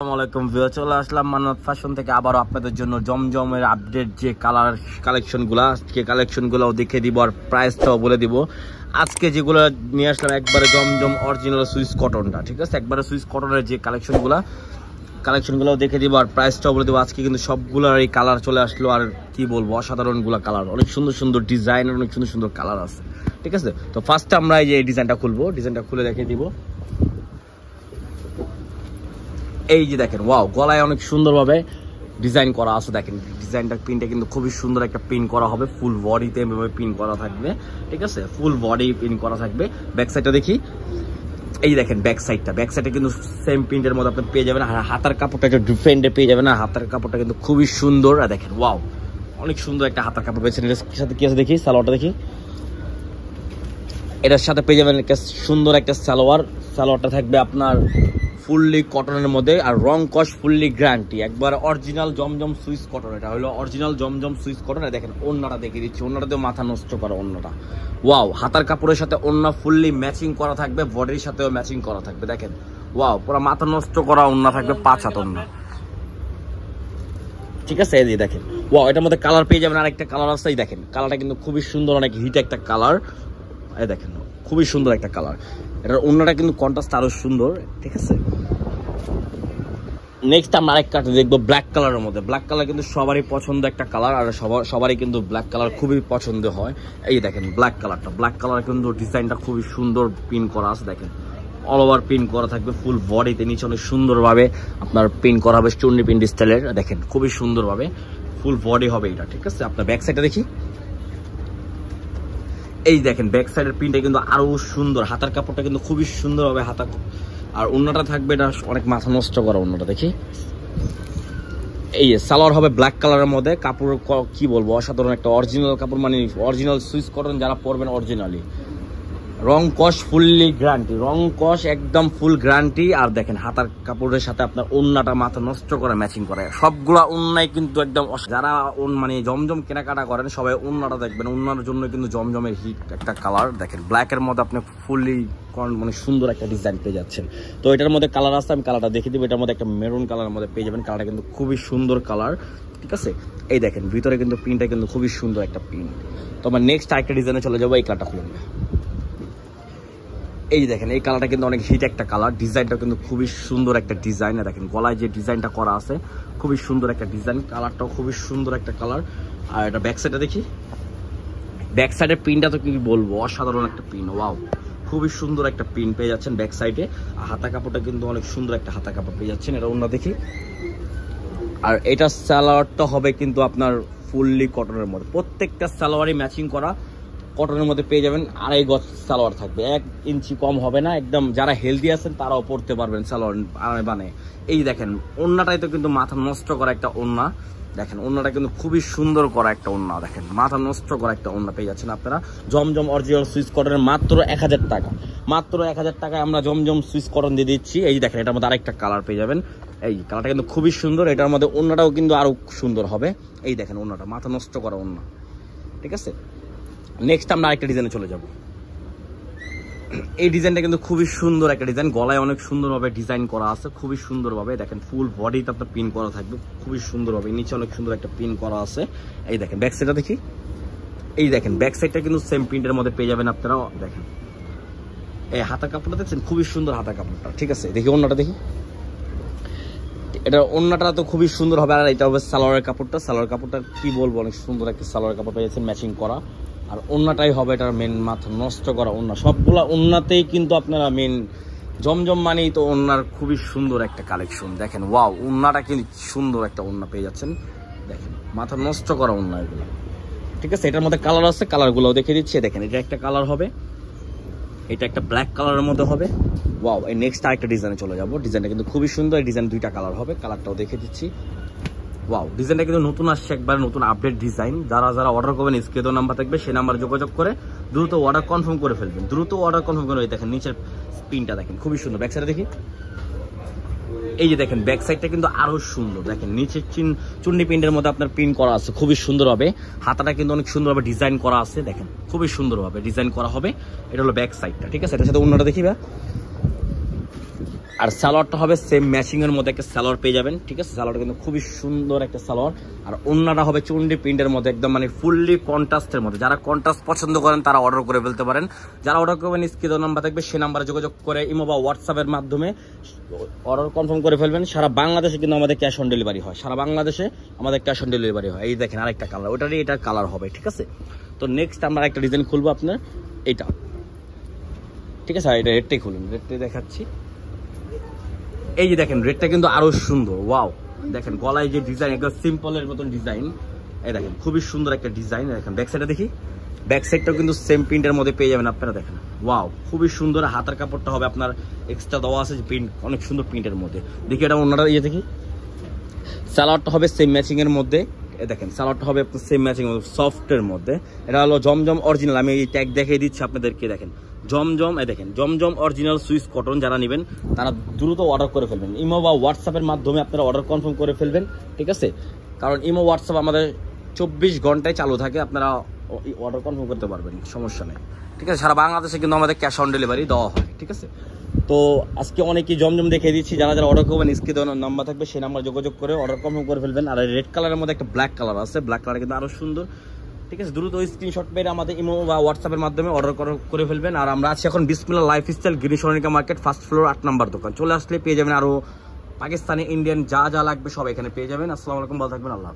আসসালামু আলাইকুম ভিউয়ার চলে আসলাম মান্নাত ফ্যাশন থেকে। আবারও আপনাদের জন্য জমজমের আপডেট যে কালার কালেকশনগুলো, আজকে কালেকশনগুলো দেখে দিব আর প্রাইসটাও বলে দিব। আজকে যেগুলো নিয়ে আসলাম, একবারে জমজম অরিজিনাল সুইস কটনটা ঠিক আছে? একবারে সুইস কটনের যে কালেকশনগুলো দেখে দিব আর প্রাইসটাও বলে আজকে কিন্তু সবগুলোর এই কালার চলে আসলো আর কি বলব, অসাধারণগুলো কালার। অনেক সুন্দর সুন্দর ডিজাইন অনেক সুন্দর সুন্দর কালার আছে, ঠিক আছে? তো ফার্স্টে আমরা এই যে ডিজাইনটা খুলবো, ডিজাইনটা খুলে দেখিয়ে দিব। এই যে দেখেন ওয়াও গলায় অনেক সুন্দরভাবে ডিজাইন করা আছে। দেখেন ডিজাইনটা প্রিন্টটা কিন্তু খুবই সুন্দর একটা প্রিন্ট করা হবে। ফুল বডিতে এভাবে প্রিন্ট করা থাকবে, ঠিক আছে? ফুল বডি প্রিন্ট করা থাকবে। ব্যাক সাইডটা দেখি। এই দেখেন ব্যাক সাইডটা ব্যাক সাইডে কিন্তু সেম প্রিন্টের মধ্যে আপনি পেয়ে যাবেন। আর হাতার কাপড়টা একটু ডিফারেন্টে পেয়ে যাবেন। আর হাতার কাপড়টা কিন্তু খুবই সুন্দর। আর দেখেন ওয়াও অনেক সুন্দর একটা হাতার কাপড় পেয়েছেন। সাথে কি আছে দেখি? সালোয়ারটা দেখি। এটার সাথে পেয়ে যাবেন একটা সুন্দর একটা সালোয়ার। সালোয়ারটা থাকবে আপনার ফুললি কটনের মধ্যে আর রং কস ফুললি গ্যারান্টি। একবার অরিজিনাল জমজম সুইস কটন, এটা হলো অরিজিনাল জমজম সুইস কটন। দেখেন অন্যটা দেখিয়ে দিচ্ছি অন্যটা দিয়ে মাথা নষ্ট করা অন্যটা ওয়াও, হাতার কাপড়ের সাথে অন্য ফুললি ম্যাচিং করা থাকবে, বডির সাথেও ম্যাচিং করা থাকবে, দেখেন। ওয়াও, পুরো মাথা নষ্ট করা অন্য থাকবে পাঁচ হাত অন্য ঠিক আছে, এই দেখেন। ওয়াও, এটার মধ্যে কালার পেয়ে যাবেন, আরেকটা কালার আছে, এই দেখেন। কালারটা কিন্তু খুবই সুন্দর, অনেক হিট একটা কালার। এই দেখেন খুবই সুন্দর একটা কালার এটার অন্যটা কিন্তু কন্ট্রাস্ট আরও সুন্দর, ঠিক আছে? নেক্সট আমরা আরেক কাটে দেখব ব্ল্যাক কালারের মধ্যে। ব্ল্যাক কালার কিন্তু সবারই পছন্দ একটা কালার আর সবার সবারই কিন্তু ব্ল্যাক কালার খুবই পছন্দ হয়। এই দেখেন ব্ল্যাক কালারটা ব্ল্যাক কালার কিন্তু ডিজাইনটা খুবই সুন্দর পিন করা আছে, দেখেন। অল ওভার পিন করা থাকবে ফুল বডিতে নিচে অনেক সুন্দরভাবে আপনার পিন করা হবে চুন্নি পিন স্টাইলের দেখেন, খুবই সুন্দরভাবে ফুল বডি হবে এটা, ঠিক আছে? আপনার ব্যাক সাইডে দেখি। এই দেখেন ব্যাক সাইডের প্রিন্টটা কিন্তু আরও সুন্দর। হাতার কাপড়টা কিন্তু খুবই সুন্দর হবে হাতা। আর অন্যটা থাকবে এটা অনেক মাথা নষ্ট করা অন্যটা দেখি। এই সালোয়ার হবে ব্ল্যাক কালারের মধ্যে। কাপড় ক- বলব, অসাধারণ একটা অরিজিনাল কাপড় মানে অরিজিনাল সুইচ করেন যারা পরবেন অরিজিনালি রং কস ফুললি গ্যারান্টি। রং কস একদম ফুল গ্যারান্টি। আর দেখেন, হাতার কাপড়ের সাথে আপনার ওন্নাটা মাথা নষ্ট করে ম্যাচিং করে। সবগুলা ওন্নাই কিন্তু একদম যারা মানে জমজম কেনাকাটা করেন, সবাই ওন্নাটা দেখবেন। ওন্নার জন্য কিন্তু জমজমের হিট একটা কালার দেখেন ব্ল্যাকের মধ্যে আপনি ফুললি মানে সুন্দর একটা ডিজাইন পেয়ে যাচ্ছেন। তো এটার মধ্যে কালার আছে, আমি কালারটা দেখে দিব। এটার মধ্যে একটা মেরুন কালারের মধ্যে পেয়ে যাবেন। কালারটা কিন্তু খুবই সুন্দর কালার ঠিক আছে? এই দেখেন, ভিতরে কিন্তু প্রিন্টটা কিন্তু খুবই সুন্দর একটা প্রিন্ট তো আমার নেক্সট আরেকটা ডিজাইনে চলে যাব, এই কালারটা খুলে এই দেখেন, এই কালারটা কিন্তু অনেক হিট একটা কালার ডিজাইনটা কিন্তু খুবই সুন্দর একটা ডিজাইন দেখেন, গলায় যে ডিজাইনটা করা আছে, খুবই সুন্দর একটা ডিজাইন কালারটাও খুবই সুন্দর একটা কালার আর এটা ব্যাক সাইডে দেখি। ব্যাক সাইডের পিনটা তো কি বলব, অসাধারণ একটা পিন ওয়াও খুবই সুন্দর একটা পিন পেয়ে যাচ্ছেন ব্যাক সাইডে আর হাতা কাপড়টা কিন্তু অনেক সুন্দর একটা হাতা কাপড় পেয়ে যাচ্ছেন, এটা অন্য দেখি। আর এটা সালোয়ারটা হবে কিন্তু আপনার ফুললি কটনের মধ্যে। প্রত্যেকটা সালোয়ারই ম্যাচিং করা। কটনের মধ্যে পেয়ে যাবেন আড়াই গজ সালোয়ার থাকবে। এক ইঞ্চি কম হবে না, একদম যারা হেলদি আছেন তারাও পড়তে পারবেন সালোয়ার বানে। এই দেখেন, ওন্নাটাই তো কিন্তু মাথা নষ্ট করা একটা ওন্না। দেখেন, ওন্নাটা কিন্তু খুবই সুন্দর করা একটা ওন্না। দেখেন, মাথা নষ্ট করা একটা ওন্না পেয়ে যাচ্ছেন আপনারা। জমজম অরিজিনাল সুইচ কটনের মাত্র এক হাজার টাকা। মাত্র এক হাজার টাকায় আমরা জমজম সুইচ কটন দিয়ে দিচ্ছি। এই দেখেন, এটার মধ্যে আরেকটা কালার পেয়ে যাবেন। এই কালারটা কিন্তু খুবই সুন্দর। এটার মধ্যে ওন্নাটাও কিন্তু আরও সুন্দর হবে। এই দেখেন, ওন্নাটা মাথা নষ্ট করা ওন্না। ঠিক আছে? নেক্সট আমরা আরেকটা ডিজাইনে চলে যাব। এই ডিজাইনটা কিন্তু খুবই সুন্দর একটা ডিজাইন গলায় অনেক সুন্দরভাবে ডিজাইন করা আছে, খুবই সুন্দরভাবে। দেখেন ফুল বডিতে আপনার পিন করা থাকবে, খুবই সুন্দরভাবে। নিচে অনেক সুন্দর একটা পিন করা আছে। এই দেখেন ব্যাক সাইডটা দেখি। এই দেখেন ব্যাক সাইডটা কিন্তু সেম প্রিন্টের মধ্যে পেয়ে যাবেন আপনারা দেখেন। এই হাতা কাপড়টা দেখছেন? খুবই সুন্দর হাতা কাপড়টা। ঠিক আছে, দেখি অন্যটা দেখি। এটা অন্যটা তো খুবই সুন্দর হবে। আর এটা হবে সালোয়ারের কাপড়টা। সালোয়ার কাপড়টা কি বলব? অনেক সুন্দর একটা সালোয়ার কাপড় পেয়েছেন ম্যাচিং করা। আর অন্যটাই হবে এটার মেন মাথা নষ্ট করা অন্য সবগুলা অন্যতেই কিন্তু আপনারা মেন জমজম মানেই তো ওনার খুবই সুন্দর একটা কালেকশন দেখেন ওয়াও ওন্নাটা কিন্তু সুন্দর একটা ওন্না পেয়ে যাচ্ছেন। দেখেন, মাথা নষ্ট করা ওন্না এগুলো। ঠিক আছে, এটার মধ্যে কালার আছে কালারগুলোও দেখে দিচ্ছি। দেখেন, এটা একটা কালার হবে। এটা একটা ব্ল্যাক কালারের মধ্যে হবে। ওয়াও এই নেক্সট আরেকটা ডিজাইনে চলে যাব। ডিজাইনটা কিন্তু খুবই সুন্দর। এই ডিজাইন দুইটা কালার হবে। কালারটাও দেখে দিচ্ছি। ওয়াও ডিজাইনটা কিন্তু নতুন আসছে একবার, নতুন আপডেট ডিজাইন যারা যারা অর্ডার করবেন স্ক্রিনে নাম্বার থাকবে, সেই নাম্বারে যোগাযোগ করে দ্রুত অর্ডার কনফার্ম করে ফেলবেন। দ্রুত অর্ডার কনফার্ম করে দেখেন, নিচের স্পিনটা দেখেন, খুবই সুন্দর। ব্যাক সাইডে দেখি। এই যে দেখেন ব্যাক সাইডটা কিন্তু আরও সুন্দর। দেখেন, নিচের চিন চুন্নি প্রিন্টের মধ্যে আপনার প্রিন্ট করা আছে, খুবই সুন্দর হবে। হাতাটা কিন্তু অনেক সুন্দরভাবে ডিজাইন করা আছে, দেখেন, খুবই সুন্দরভাবে ডিজাইন করা হবে। এটা হলো ব্যাক সাইডটা ঠিক আছে? এটার সাথে অন্যটা দেখি ভাই। আর সালোয়ারটা হবে সেম ম্যাচিং এর মধ্যে একটা সালোয়ার পেয়ে যাবেন, ঠিক আছে? সালোয়ারটা কিন্তু খুবই সুন্দর একটা সালোয়ার আর অন্যটা হবে চুন্ডি প্রিন্টের মধ্যে একদম মানে ফুললি কন্ট্রাস্টের মধ্যে। যারা কন্ট্রাস্ট পছন্দ করেন, তারা অর্ডার করে ফেলতে পারেন। যারা অর্ডার করবেন, স্ক্রিন নাম্বার থাকবে সে নাম্বারে যোগাযোগ করে ইমো বা হোয়াটসঅ্যাপের মাধ্যমে অর্ডার কনফার্ম করে ফেলবেন। সারা বাংলাদেশে কিন্তু আমাদের ক্যাশ অন ডেলিভারি হয়। সারা বাংলাদেশে আমাদের ক্যাশ অন ডেলিভারি হয়। এই দেখেন আরেকটা কালার ওটারই এটার কালার হবে, ঠিক আছে? তো নেক্সট আমরা একটা ডিজাইন খুলবো আপনার। এইটা। ঠিক আছে? এটা রেডটাই খুলুন। রেডটাই দেখাচ্ছি। এই যে দেখেন রেডটা কিন্তু আরও সুন্দর। ওয়াও দেখেন, গলায় যে ডিজাইন একদম সিম্পলের মতন ডিজাইন এই দেখেন, খুবই সুন্দর একটা ডিজাইন দেখেন ব্যাক সাইডে দেখি। ব্যাক সাইডটাও কিন্তু সেম প্রিন্টের মধ্যে পেয়ে যাবেন আপনারা, দেখেন। ওয়াও খুবই সুন্দর, হাতের কাপড়টা হবে আপনার এক্সট্রা দেওয়া আছে প্রিন্ট অনেক সুন্দর প্রিন্টের মধ্যে। দেখি এটা ওনারা ইয়ে দেখি। সালোয়ারটা হবে সেম ম্যাচিং এর মধ্যে। দেখেন, সালোয়ারটা হবে আপনার সেম ম্যাচিং সফটের মধ্যে এটা হলো জমজম অরিজিনাল আমি এই ট্যাগ দেখিয়ে দিচ্ছি আপনাদেরকে, দেখেন। জমজম এ দেখেন, জমজম অরিজিনাল সুইস কটন যারা নেবেন, তারা দ্রুত অর্ডার করে ফেলবেন। ইমো বা হোয়াটসঅ্যাপের মাধ্যমে আপনারা অর্ডার কনফার্ম করে ফেলবেন, ঠিক আছে? কারণ ইমো হোয়াটসঅ্যাপ আমাদের চব্বিশ ঘন্টায় চালু থাকে, আপনারা অর্ডার কনফার্ম করতে পারবেন, সমস্যা নেই। ঠিক আছে, সারা বাংলাদেশে কিন্তু আমাদের ক্যাশ অন ডেলিভারি দেওয়া হয়, ঠিক আছে? তো আজকে অনেকেই জমজম দেখিয়ে দিচ্ছি, যারা যারা অর্ডার করবেন, স্ক্রিনে নাম্বার থাকবে, সেই নাম্বার যোগাযোগ করে অর্ডার কনফার্ম করে ফেলবেন। আর রেড কালারের মধ্যে একটা ব্ল্যাক কালার আছে ব্ল্যাক কালার কিন্তু আরও সুন্দর। ঠিক আছে? দ্রুত ওই স্ক্রিনশট মেরে আমাদের ইমো বা হোয়াটসঅ্যাপের মাধ্যমে অর্ডার করে ফেলবেন। আর আমরা আছি এখন বিসমিল্লা লাইফ স্টাইল গিরিশনিকা মার্কেট ফার্স্ট ফ্লোর আট নাম্বার দোকান। চলে আসলে পেয়ে যাবেন আরও পাকিস্তানি ইন্ডিয়ান যা যা লাগবে সব এখানে পেয়ে যাবেন। আসসালামু আলাইকুম, ভালো থাকবেন, আল্লাহ।